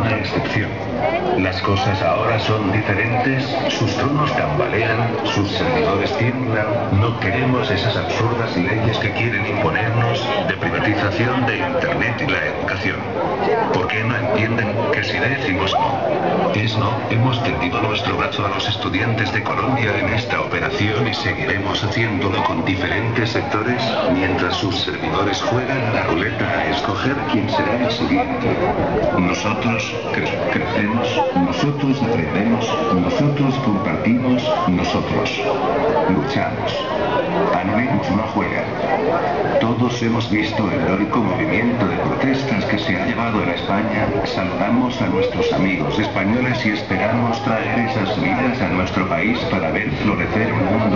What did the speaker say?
una excepción. Las cosas ahora son diferentes, sus tronos tambalean, sus servidores tiemblan. No queremos esas absurdas leyes que quieren imponernos de privatización de Internet y la educación. ¿Por qué no entienden que si decimos no? Hemos tendido nuestro brazo a los estudiantes de Colombia en esta operación y seguiremos haciéndolo con diferentes sectores mientras sus servidores juegan a la ruleta a escoger quién será el siguiente. Nosotros cre- crecemos, nosotros aprendemos, nosotros compartimos, nosotros luchamos. Anonymous no juega. Todos hemos visto el heroico movimiento de protestas España. Saludamos a nuestros amigos españoles y esperamos traer esas vidas a nuestro país para ver florecer un mundo.